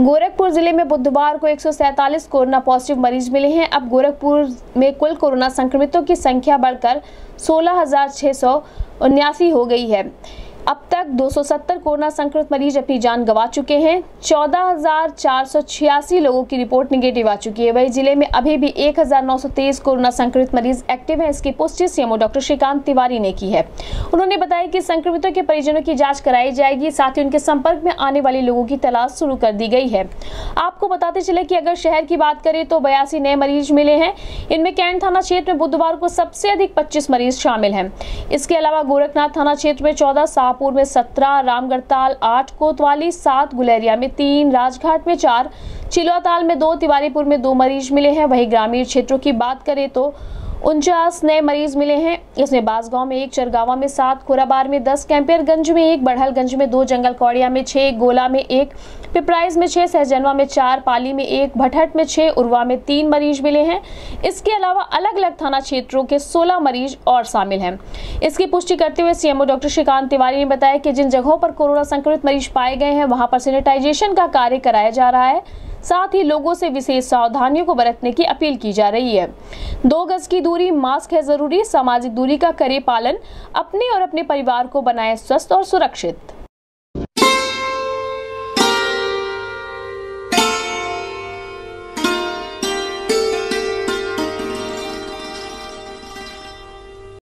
गोरखपुर ज़िले में बुधवार को एक सौ सैंतालीस कोरोना पॉजिटिव मरीज़ मिले हैं। अब गोरखपुर में कुल कोरोना संक्रमितों की संख्या बढ़कर सोलह हो गई है। तक 270 कोरोना संक्रमित मरीज़ अपनी जान गंवा चुके हैं। चौदह लोगों की रिपोर्ट निगेटिव आ चुकी है। वही ज़िले में अभी भी 1923 कोरोना संक्रमित मरीज़ एक्टिव हैं। इसकी पुष्टि सीएमओ डॉक्टर श्रीकांत तिवारी ने की है। उन्होंने बताया कि संक्रमितों के परिजनों की जाँच कराई जाएगी, साथ ही उनके संपर्क में आने वाले लोगों की तलाश शुरू कर दी गई है। आपको बताते चले की अगर शहर की बात करें तो बयासी नए मरीज़ मिले हैं। इनमें कैंट थाना क्षेत्र में बुधवार को सबसे अधिक पच्चीस मरीज़ शामिल है। इसके अलावा गोरखनाथ थाना क्षेत्र में चौदह, शाहपुर में सत्रह, रामगढ़ताल आठ, कोतवाली सात, गुलेरिया में तीन, राजघाट में चार चिलवाताल में दो, तिवारीपुर में दो मरीज़ मिले हैं। वहीं ग्रामीण क्षेत्रों की बात करें तो उनचास नए मरीज़ मिले हैं। इसमें बासगांव में एक, चरगावा में सात, खुराबार में दस कैंपियरगंज में एक बढ़लगंज में दो जंगल कौड़िया में छह, गोला में एक पिपराइज में छह, सहजनवा में चार, पाली में एक, भटहट में छह, उर्वा में तीन मरीज़ मिले हैं। इसके अलावा अलग अलग थाना क्षेत्रों के सोलह मरीज़ और शामिल हैं। इसकी पुष्टि करते हुए सीएमओ डॉक्टर श्रीकांत तिवारी ने बताया कि जिन जगहों पर कोरोना संक्रमित मरीज़ पाए गए हैं, वहाँ पर सैनिटाइजेशन का कार्य कराया जा रहा है। साथ ही लोगों से विशेष सावधानियों को बरतने की अपील की जा रही है। दो गज की दूरी, मास्क है ज़रूरी, सामाजिक दूरी का करे पालन, अपने और अपने परिवार को बनाए स्वस्थ और सुरक्षित।